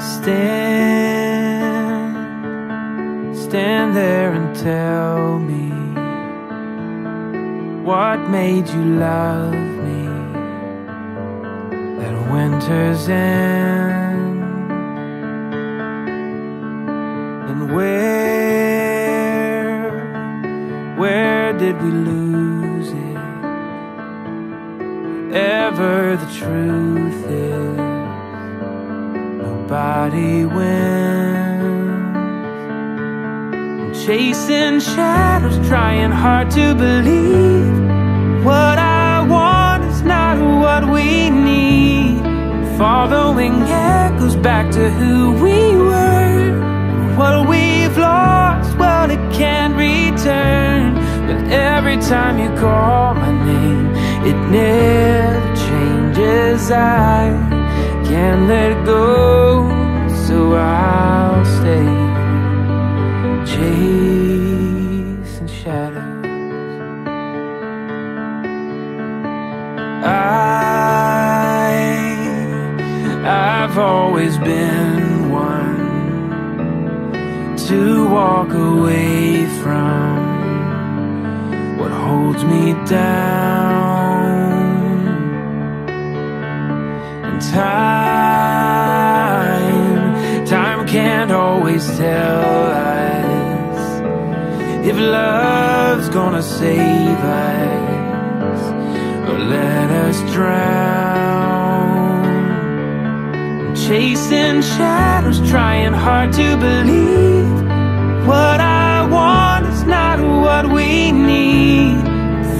Stand, stand there and tell me what made you love me. That winter's end, and where, where did we lose it? Ever the truth is nobody wins. I'm chasing shadows, trying hard to believe. What I want is not what we need. Following echoes back to who we were. What we've lost, well, it can't return. But every time you call my name, it never changes. I can't let go, I've always been one to walk away from what holds me down. And time, time can't always tell us if love's gonna save us or let us drown. Chasing shadows, trying hard to believe what I want is not what we need.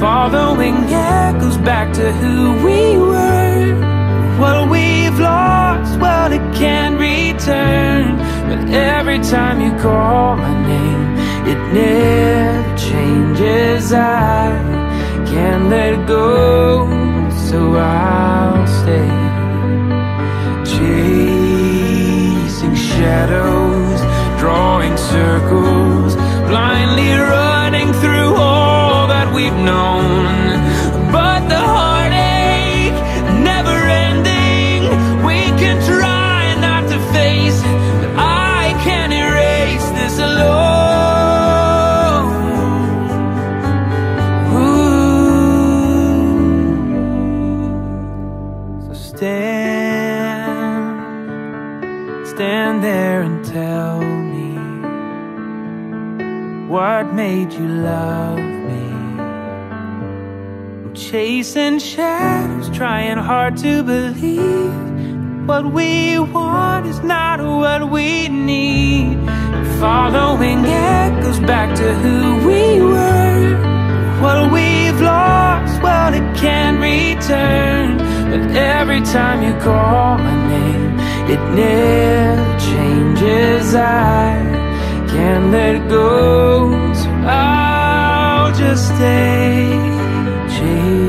Following echoes back to who we were. What we've lost, well, it can't return. But every time you call my name, it never changes. I can't let go, circles, blindly running through all that we've known. But the heartache never ending. We can try not to face, but I can't erase this alone. Ooh. So stand, stand there and tell me what made you love me. I'm chasing shadows, trying hard to believe what we want is not what we need. Following echoes back to who we were. What we've lost, well, it can't return. But every time you call my name, it never changes. I can't let go, just a change.